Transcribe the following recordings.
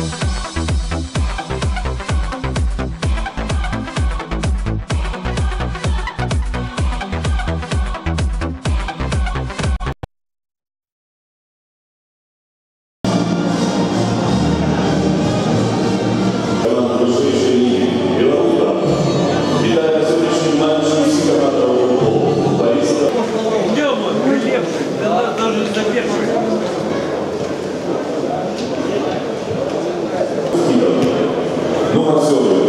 Bye. Ну, отсюда.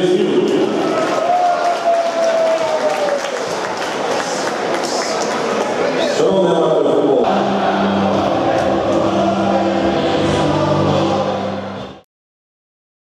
Show them.